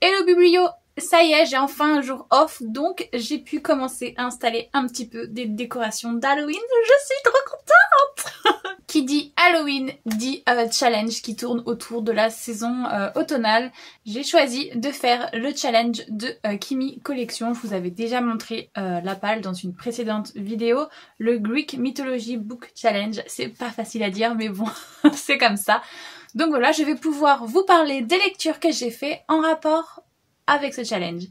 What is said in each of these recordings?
hello biblio ça y est, j'ai enfin un jour off, donc j'ai pu commencer à installer un petit peu des décorations d'Halloween. Je suis trop contente Qui dit Halloween dit euh, challenge qui tourne autour de la saison euh, automnale. J'ai choisi de faire le challenge de euh, Kimi Collection. Je vous avais déjà montré la palle dans une précédente vidéo. Le Greek Mythology Book Challenge. C'est pas facile à dire, mais bon, c'est comme ça. Donc voilà, je vais pouvoir vous parler des lectures que j'ai fait en rapport avec ce challenge.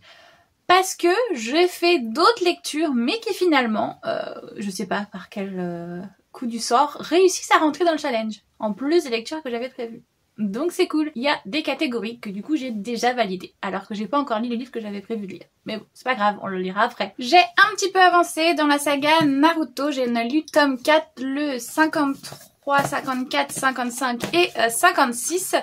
Parce que j'ai fait d'autres lectures, mais qui finalement, euh, je sais pas par quel euh, coup du sort, réussissent à rentrer dans le challenge. En plus des lectures que j'avais prévues. Donc c'est cool. Il y a des catégories que du coup j'ai déjà validées, alors que j'ai pas encore lu le livre que j'avais prévu de lire. Mais bon, c'est pas grave, on le lira après. J'ai un petit peu avancé dans la saga Naruto. J'ai lu tome 4, le 53, 54, 55 et 56. Euh,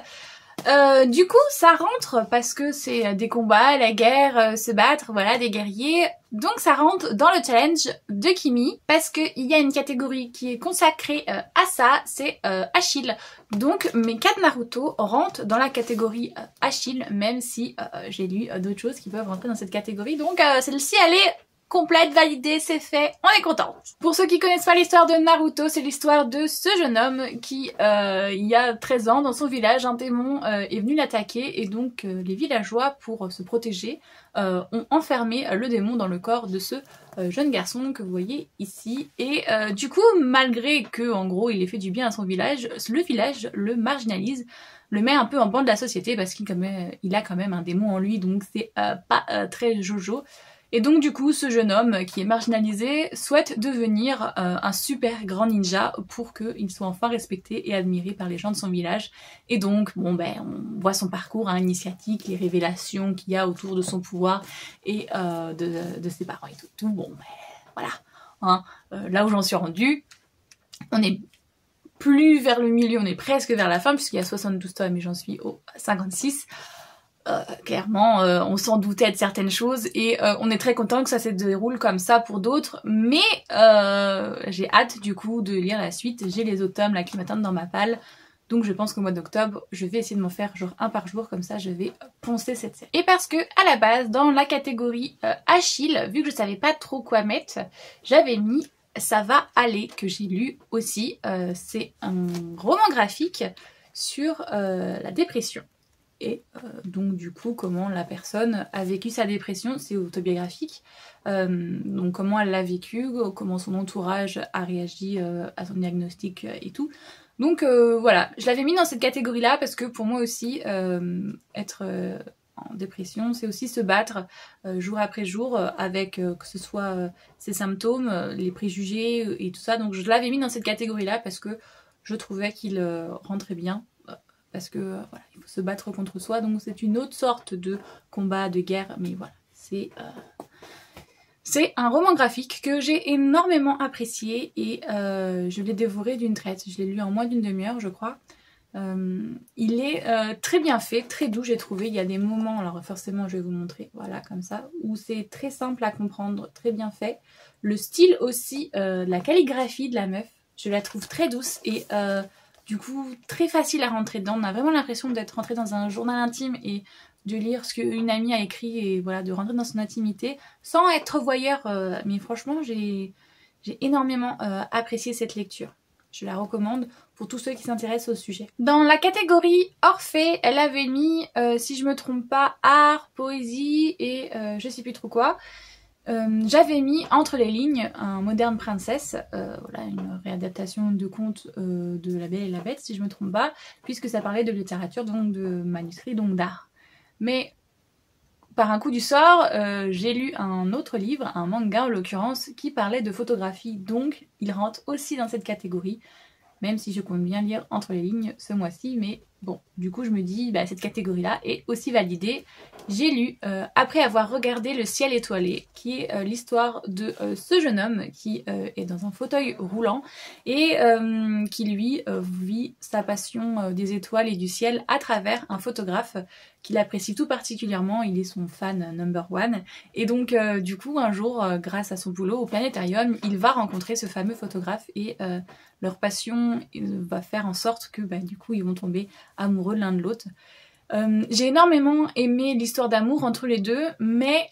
euh, du coup, ça rentre parce que c'est euh, des combats, la guerre, se battre, voilà, des guerriers. Donc ça rentre dans le challenge de Kimi parce qu'il y a une catégorie qui est consacrée à ça, c'est Achille. Donc mes 4 Naruto rentrent dans la catégorie Achille, même si j'ai lu d'autres choses qui peuvent rentrer dans cette catégorie. Donc celle-ci, elle est complète, validée, c'est fait, on est contente. Pour ceux qui connaissent pas l'histoire de Naruto, c'est l'histoire de ce jeune homme qui, euh, il y a 13 ans, dans son village, un démon euh, est venu l'attaquer et donc euh, les villageois, pour se protéger, ont enfermé le démon dans le corps de ce jeune garçon que vous voyez ici. Et du coup, malgré que, en gros, il ait fait du bien à son village, le village le marginalise le met un peu en banc de la société parce qu'il a quand même un démon en lui, donc c'est pas très jojo. Et donc du coup, ce jeune homme qui est marginalisé souhaite devenir euh, un super grand ninja pour qu'il soit enfin respecté et admiré par les gens de son village. Et donc, bon ben, on voit son parcours hein, initiatique, les révélations qu'il y a autour de son pouvoir et euh, de, ses parents et tout. tout. Bon ben, voilà. Hein. Euh, là où j'en suis rendue, on est plus vers le milieu, on est presque vers la fin puisqu'il y a 72 tomes et j'en suis au 56. Euh, clairement, euh, on s'en doutait de certaines choses et euh, on est très content que ça se déroule comme ça pour d'autres. Mais j'ai hâte du coup de lire la suite. J'ai les automnes là qui m'attendent dans ma palle. Donc je pense qu'au mois d'octobre, je vais essayer de m'en faire genre un par jour, comme ça je vais poncer cette série. Et parce que à la base, dans la catégorie Achille, vu que je savais pas trop quoi mettre, j'avais mis Ça va aller, que j'ai lu aussi. C'est un roman graphique sur la dépression et euh, donc du coup comment la personne a vécu sa dépression, c'est autobiographique, euh, donc comment elle l'a vécu, comment son entourage a réagi euh, à son diagnostic et tout. Donc voilà, je l'avais mis dans cette catégorie là parce que pour moi aussi être en dépression, c'est aussi se battre jour après jour avec que ce soit ses symptômes, les préjugés et tout ça. Donc je l'avais mis dans cette catégorie là parce que je trouvais qu'il rentrait bien parce que euh, voilà, il faut se battre contre soi. Donc c'est une autre sorte de combat, de guerre, mais voilà, c'est euh, un roman graphique que j'ai énormément apprécié et euh, je l'ai dévoré d'une traite. Je l'ai lu en moins d'une demi-heure, je crois. il est très bien fait, très doux, j'ai trouvé. Il y a des moments, alors forcément, je vais vous montrer, voilà, comme ça, où c'est très simple à comprendre, très bien fait. Le style aussi, la calligraphie de la meuf, je la trouve très douce et du coup, très facile à rentrer dedans. On a vraiment l'impression d'être rentré dans un journal intime et de lire ce qu'une amie a écrit et voilà, de rentrer dans son intimité sans être voyeur. Euh, mais franchement, j'ai énormément euh, apprécié cette lecture. Je la recommande pour tous ceux qui s'intéressent au sujet. Dans la catégorie Orphée, elle avait mis, euh, si je me trompe pas, art, poésie et je sais plus trop quoi. Euh, j'avais mis entre les lignes un moderne princesse, euh, voilà, une réadaptation de conte euh, de La Belle et la Bête, si je me trompe pas, puisque ça parlait de littérature, donc de manuscrits, donc d'art. Mais par un coup du sort, j'ai lu un autre livre, un manga en l'occurrence, qui parlait de photographie, donc il rentre aussi dans cette catégorie, même si je compte bien lire entre les lignes ce mois-ci, mais Bon, du coup, je me dis, bah, cette catégorie-là est aussi validée. J'ai lu, euh, après avoir regardé Le ciel étoilé, qui est euh, l'histoire de euh, ce jeune homme qui est dans un fauteuil roulant et qui, lui, vit sa passion des étoiles et du ciel à travers un photographe qu'il apprécie tout particulièrement. Il est son fan number one. Et donc, du coup, un jour, grâce à son boulot au planétarium, il va rencontrer ce fameux photographe et leur passion va faire en sorte que, bah, du coup, ils vont tomber amoureux l'un de l'autre. Euh, j'ai énormément aimé l'histoire d'amour entre les deux, mais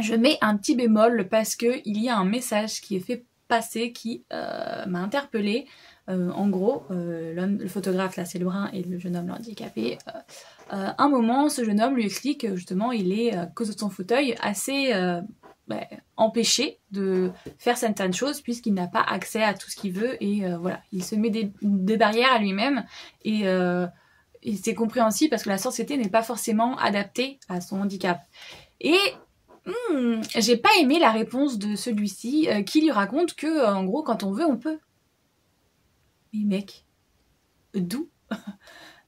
je mets un petit bémol parce que il y a un message qui est fait passer qui euh, m'a interpellée. Euh, en gros, le photographe là, c'est le brun et le jeune homme handicapé. un moment, ce jeune homme lui explique que justement, il est à cause de son fauteuil assez bah, empêché de faire certaines choses puisqu'il n'a pas accès à tout ce qu'il veut et voilà, il se met des, barrières à lui-même et c'est compréhensible parce que la société n'est pas forcément adaptée à son handicap. Et hmm, j'ai pas aimé la réponse de celui-ci euh, qui lui raconte que euh, en gros quand on veut on peut. Mais mec, d'où?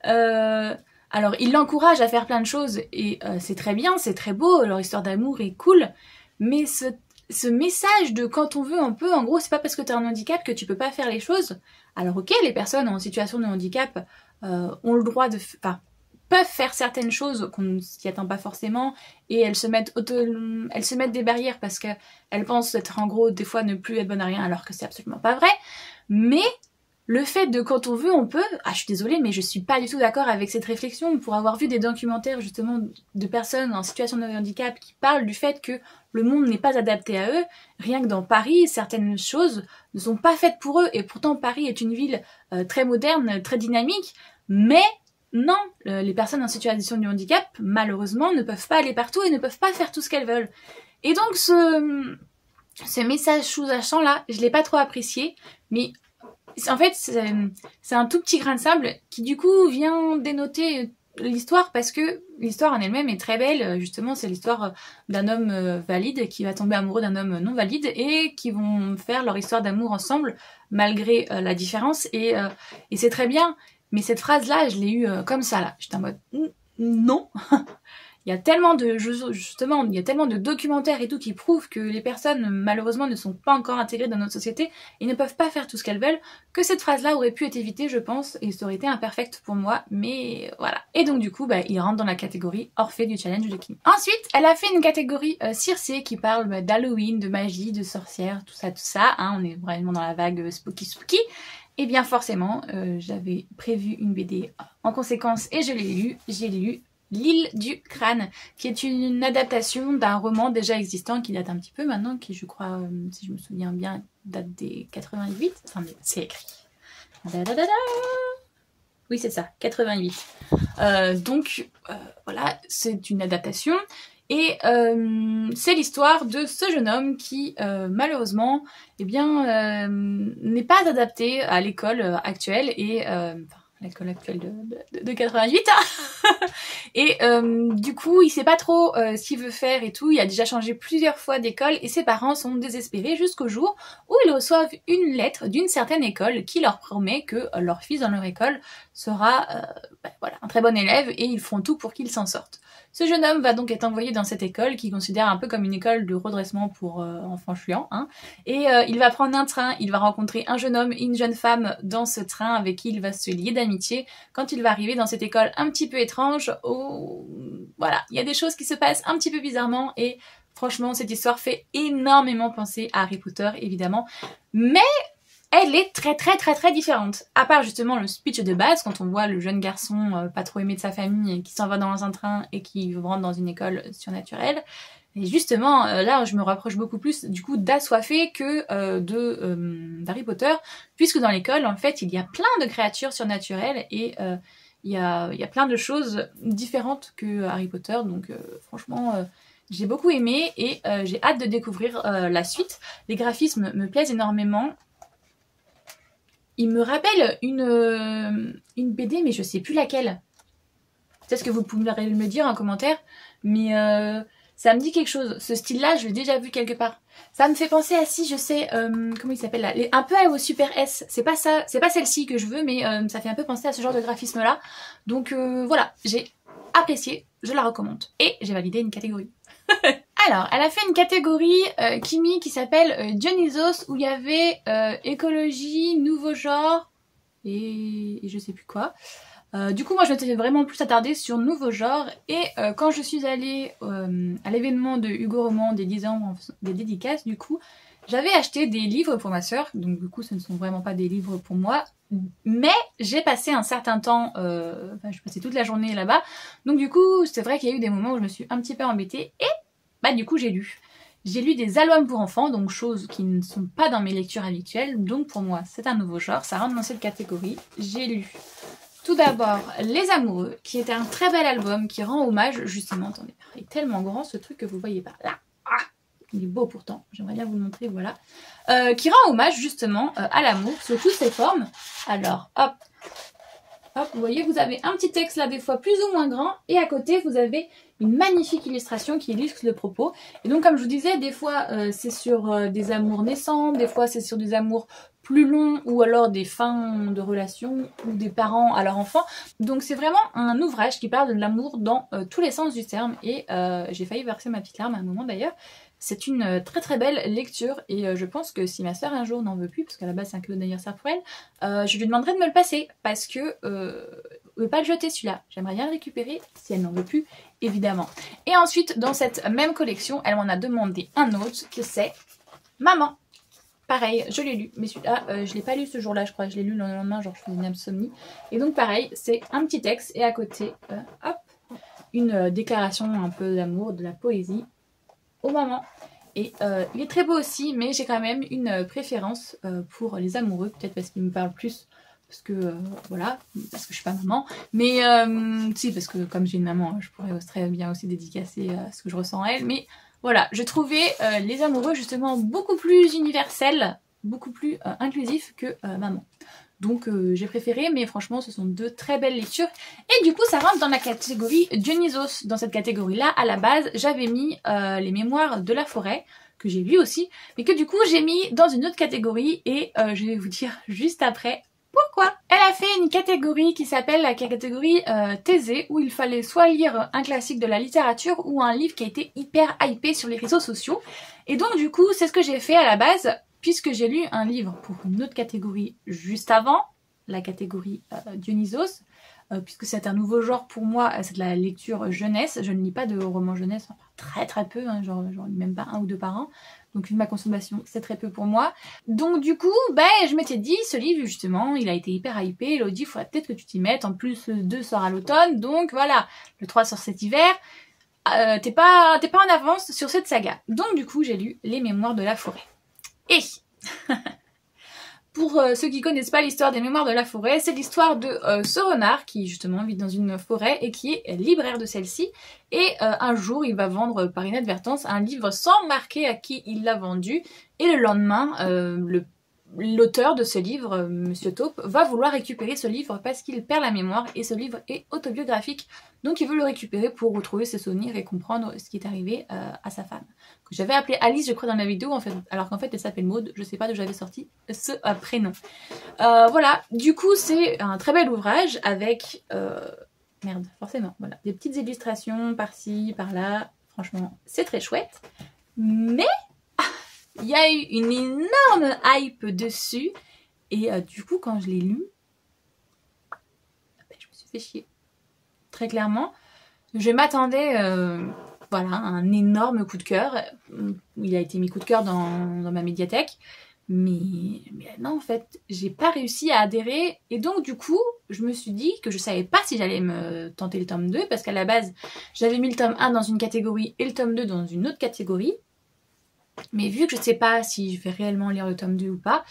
Euh, Alors il l'encourage à faire plein de choses et c'est très bien, c'est très beau, leur histoire d'amour est cool, mais ce, message de quand on veut on peut, en gros c'est pas parce que tu as un handicap que tu peux pas faire les choses. Alors ok, les personnes en situation de handicap euh, ont le droit de... Enfin, peuvent faire certaines choses qu'on ne s'y attend pas forcément et elles se mettent des barrières parce qu'elles pensent être en gros des fois ne plus être bonnes à rien alors que c'est absolument pas vrai. Mais le fait de quand on veut on peut. Ah je suis désolée mais je suis pas du tout d'accord avec cette réflexion pour avoir vu des documentaires justement de personnes en situation de handicap qui parlent du fait que le monde n'est pas adapté à eux. Rien que dans Paris certaines choses ne sont pas faites pour eux. Et pourtant Paris est une ville euh, très moderne très dynamique. Mais non, les personnes en situation de handicap, malheureusement, ne peuvent pas aller partout et ne peuvent pas faire tout ce qu'elles veulent. Et donc ce, ce message sous-jacent là, je l'ai pas trop apprécié, mais en fait c'est un tout petit grain de sable qui du coup vient dénoter l'histoire parce que l'histoire en elle-même est très belle. Justement, c'est l'histoire d'un homme euh, valide qui va tomber amoureux d'un homme non valide et qui vont faire leur histoire d'amour ensemble malgré euh, la différence et, euh, et c'est très bien. Mais cette phrase-là, je l'ai eue comme ça, là. J'étais en mode, non. il y a tellement de, justement, il y a tellement de documentaires et tout qui prouvent que les personnes, malheureusement, ne sont pas encore intégrées dans notre société et ne peuvent pas faire tout ce qu'elles veulent, que cette phrase-là aurait pu être évitée, je pense, et ça aurait été imperfect pour moi, mais voilà. Et donc, du coup, bah, il rentre dans la catégorie Orphée du challenge de Kim. Ensuite, elle a fait une catégorie euh, Circé qui parle bah, d'Halloween, de magie, de sorcière, tout ça, tout ça, hein, on est vraiment dans la vague euh, spooky spooky. Et eh bien forcément, euh, j'avais prévu une BD en conséquence et je l'ai lu. J'ai lu L'île du crâne, qui est une adaptation d'un roman déjà existant qui date un petit peu maintenant, qui je crois, euh, si je me souviens bien, date des 88. Enfin, c'est écrit. oui, c'est ça, 88. Euh, donc, voilà, c'est une adaptation. Et euh, c'est l'histoire de ce jeune homme qui, euh, malheureusement, eh bien, euh, n'est pas adapté à l'école actuelle et l'école actuelle de, de, 88. Hein. et du coup, il sait pas trop ce qu'il veut faire et tout. Il a déjà changé plusieurs fois d'école et ses parents sont désespérés jusqu'au jour ils reçoivent une lettre d'une certaine école qui leur promet que leur fils dans leur école sera ben, voilà, un très bon élève et ils font tout pour qu'il s'en sorte. Ce jeune homme va donc être envoyé dans cette école qui considère un peu comme une école de redressement pour euh, enfants chiants. Hein. Et euh, il va prendre un train, il va rencontrer un jeune homme et une jeune femme dans ce train avec qui il va se lier d'amitié quand il va arriver dans cette école un petit peu étrange. Où, voilà, il y a des choses qui se passent un petit peu bizarrement et franchement cette histoire fait énormément penser à Harry Potter évidemment. Mais elle est très très très très différente. À part justement le speech de base, quand on voit le jeune garçon euh, pas trop aimé de sa famille qui s'en va dans un train et qui rentre dans une école surnaturelle. Et justement, euh, là, je me rapproche beaucoup plus du coup d'Assoiffé que euh, de d'Harry Potter, puisque dans l'école, en fait, il y a plein de créatures surnaturelles et il y a plein de choses différentes que Harry Potter. Donc, franchement, j'ai beaucoup aimé et j'ai hâte de découvrir la suite. Les graphismes me plaisent énormément il me rappelle une, euh, une BD, mais je sais plus laquelle. Peut-être que vous pouvez me dire en commentaire, mais euh, ça me dit quelque chose. Ce style-là, je l'ai déjà vu quelque part. Ça me fait penser à si je sais euh, comment il s'appelle là, un peu au Super S. C'est pas ça, c'est pas celle-ci que je veux, mais ça fait un peu penser à ce genre de graphisme-là. Donc voilà, j'ai apprécié, je la recommande et j'ai validé une catégorie. Alors, elle a fait une catégorie euh, Kimi qui s'appelle euh, Dionysos où il y avait euh, écologie, nouveau genre et, je sais plus quoi. du coup, moi, je m'étais vraiment plus attardée sur nouveau genre et quand je suis allée à l'événement de Hugo Roman des 10 ans des dédicaces, du coup, J'avais acheté des livres pour ma sœur, donc du coup ce ne sont vraiment pas des livres pour moi, mais j'ai passé un certain temps, euh, enfin je toute la journée là-bas, donc du coup c'est vrai qu'il y a eu des moments où je me suis un petit peu embêtée et bah du coup j'ai lu. J'ai lu des albums pour enfants, donc choses qui ne sont pas dans mes lectures habituelles, donc pour moi c'est un nouveau genre, ça rentre dans cette catégorie. J'ai lu tout d'abord Les Amoureux, qui est un très bel album qui rend hommage, justement, attendez, il est tellement grand ce truc que vous voyez pas, là, il est beau pourtant, j'aimerais bien vous le montrer, voilà, euh, qui rend hommage justement euh, à l'amour sous toutes ses formes. Alors, hop, hop, vous voyez, vous avez un petit texte là des fois plus ou moins grand, et à côté vous avez une magnifique illustration qui illustre le propos. Et donc comme je vous disais, des fois euh, c'est sur des amours naissants, des fois c'est sur des amours plus longs ou alors des fins de relations ou des parents à leur enfant. Donc c'est vraiment un ouvrage qui parle de l'amour dans tous les sens du terme et j'ai failli verser ma petite larme à un moment d'ailleurs. C'est une très très belle lecture et je pense que si ma soeur un jour n'en veut plus, parce qu'à la base c'est un cadeau d'anniversaire pour elle, je lui demanderai de me le passer parce que ne pas le jeter celui-là. J'aimerais bien le récupérer si elle n'en veut plus, évidemment. Et ensuite, dans cette même collection, elle m'en a demandé un autre que c'est Maman. Pareil, je l'ai lu, mais celui-là, euh, je l'ai pas lu ce jour-là, je crois. Je l'ai lu le lendemain, genre je faisais une insomnie. Et donc pareil, c'est un petit texte et à côté, euh, hop, une euh, déclaration un peu d'amour, de la poésie aux mamans. Et il est très beau aussi, mais j'ai quand même une préférence pour les amoureux, peut-être parce qu'il me parle plus parce que euh, voilà, parce que je suis pas maman. Mais euh, si, parce que comme j'ai une maman, je pourrais très bien aussi dédicacer ce que je ressens à elle. Mais voilà, je trouvais euh, les amoureux justement beaucoup plus universels, beaucoup plus inclusifs que maman. Donc j'ai préféré, mais franchement ce sont deux très belles lectures. Et du coup ça rentre dans la catégorie Dionysos. Dans cette catégorie-là, à la base, j'avais mis les mémoires de la forêt, que j'ai lu aussi, mais que du coup j'ai mis dans une autre catégorie et je vais vous dire juste après pourquoi Elle a fait une catégorie qui s'appelle la catégorie euh, Thésée, où il fallait soit lire un classique de la littérature ou un livre qui a été hyper hypé sur les réseaux sociaux. Et donc du coup, c'est ce que j'ai fait à la base, puisque j'ai lu un livre pour une autre catégorie juste avant, la catégorie euh, Dionysos, euh, puisque c'est un nouveau genre pour moi, c'est de la lecture jeunesse. Je ne lis pas de romans jeunesse, très très peu, hein, genre, même pas un ou deux par an. Donc vu ma consommation, c'est très peu pour moi. Donc du coup, ben je m'étais dit, ce livre justement, il a été hyper hypé. Elodie, il faudrait peut-être que tu t'y mettes. En plus, le 2 sort à l'automne, donc voilà, le 3 sort cet hiver. Euh, t'es pas, pas en avance sur cette saga. Donc du coup, j'ai lu Les Mémoires de la forêt. Et Pour euh, ceux qui connaissent pas l'histoire des mémoires de la forêt, c'est l'histoire de euh, ce renard qui justement vit dans une forêt et qui est libraire de celle-ci. Et euh, un jour, il va vendre par inadvertance un livre sans marquer à qui il l'a vendu. Et le lendemain, le l'auteur de ce livre, euh, Monsieur Taupe, va vouloir récupérer ce livre parce qu'il perd la mémoire et ce livre est autobiographique. Donc il veut le récupérer pour retrouver ses souvenirs et comprendre ce qui est arrivé euh, à sa femme. J'avais appelé Alice, je crois, dans la vidéo, alors qu'en fait elle s'appelle Maude. Je sais pas d'où j'avais sorti ce euh, prénom. voilà, du coup c'est un très bel ouvrage avec... merde, forcément, voilà. Des petites illustrations par-ci, par-là. Franchement, c'est très chouette. Mais il y a eu une énorme hype dessus. Et euh, du coup, quand je l'ai lu, ben, je me suis fait chier. Très clairement. Je m'attendais euh, voilà, à un énorme coup de cœur. Il a été mis coup de cœur dans, ma médiathèque. Mais, mais, non, en fait, j'ai pas réussi à adhérer. Et donc, du coup, je me suis dit que je savais pas si j'allais me tenter le tome 2. Parce qu'à la base, j'avais mis le tome 1 dans une catégorie et le tome 2 dans une autre catégorie. Mais vu que je ne sais pas si je vais réellement lire le tome 2 ou pas,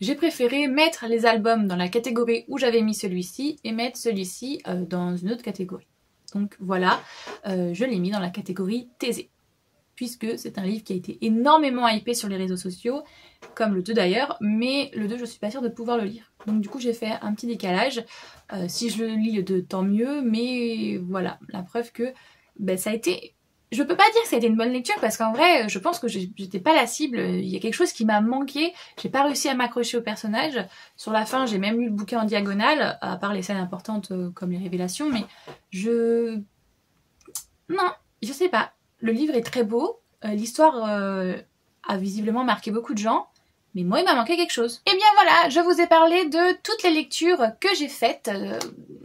j'ai préféré mettre les albums dans la catégorie où j'avais mis celui-ci et mettre celui-ci euh, dans une autre catégorie. Donc voilà, euh, je l'ai mis dans la catégorie Thésée. Puisque c'est un livre qui a été énormément hypé sur les réseaux sociaux, comme le 2 d'ailleurs, mais le 2 je suis pas sûre de pouvoir le lire. Donc du coup j'ai fait un petit décalage. Euh, si je le lis le 2 tant mieux, mais voilà, la preuve que ben, ça a été je peux pas dire que ça a été une bonne lecture parce qu'en vrai, je pense que j'étais pas la cible. Il y a quelque chose qui m'a manqué. J'ai pas réussi à m'accrocher au personnage. Sur la fin, j'ai même lu le bouquin en diagonale, à part les scènes importantes euh, comme les révélations, mais je... Non, je sais pas. Le livre est très beau. Euh, l'histoire euh, a visiblement marqué beaucoup de gens. Mais moi, il m'a manqué quelque chose. Et eh bien voilà, je vous ai parlé de toutes les lectures que j'ai faites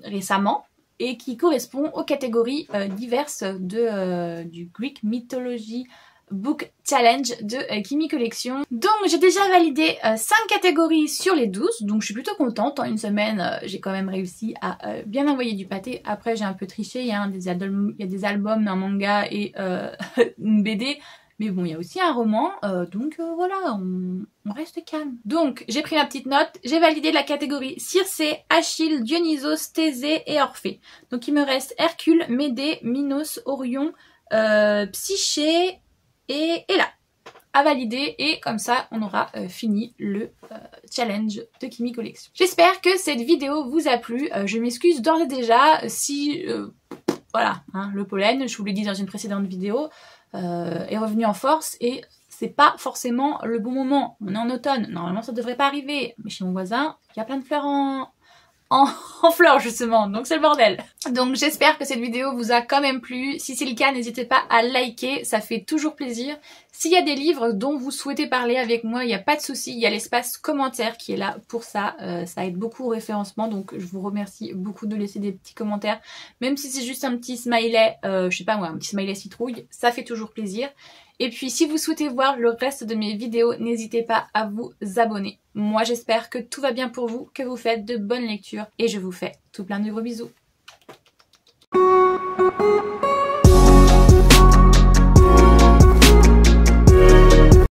récemment et qui correspond aux catégories euh, diverses de, euh, du Greek Mythology Book Challenge de euh, Kimi Collection. Donc j'ai déjà validé 5 euh, catégories sur les 12, donc je suis plutôt contente. En une semaine, j'ai quand même réussi à bien envoyer du pâté. Après j'ai un peu triché, il y a, il y a des albums, un manga et une BD. Mais bon, il y a aussi un roman, donc voilà, on, reste calme. Donc, j'ai pris ma petite note, j'ai validé la catégorie Circé, Achille, Dionysos, Thésée et Orphée. Donc il me reste Hercule, Médée, Minos, Orion, Psyché et, là à valider et comme ça on aura euh, fini le euh, challenge de Kimi Collection. J'espère que cette vidéo vous a plu. Euh, je m'excuse d'ores et déjà si voilà hein, le pollen, je vous l'ai dit dans une précédente vidéo, est revenu en force et c'est pas forcément le bon moment. On est en automne, normalement ça devrait pas arriver. Mais chez mon voisin, il y a plein de fleurs en, fleurs justement, donc c'est le bordel. Donc j'espère que cette vidéo vous a quand même plu. Si c'est le cas, n'hésitez pas à liker, ça fait toujours plaisir. S'il y a des livres dont vous souhaitez parler avec moi, il n'y a pas de souci, il y a l'espace commentaire qui est là pour ça. Euh, ça aide beaucoup au référencement, donc je vous remercie beaucoup de laisser des petits commentaires. Même si c'est juste un petit smiley, euh, je sais pas moi, un petit smiley citrouille, ça fait toujours plaisir. Et puis si vous souhaitez voir le reste de mes vidéos, n'hésitez pas à vous abonner. Moi j'espère que tout va bien pour vous, que vous faites de bonnes lectures et je vous fais tout plein de gros bisous.